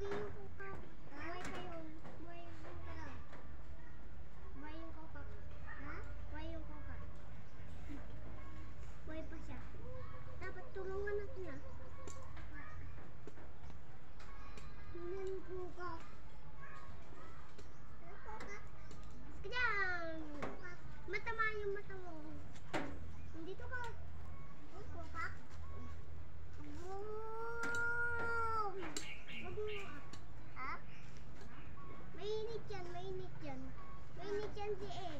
baby. Yeah.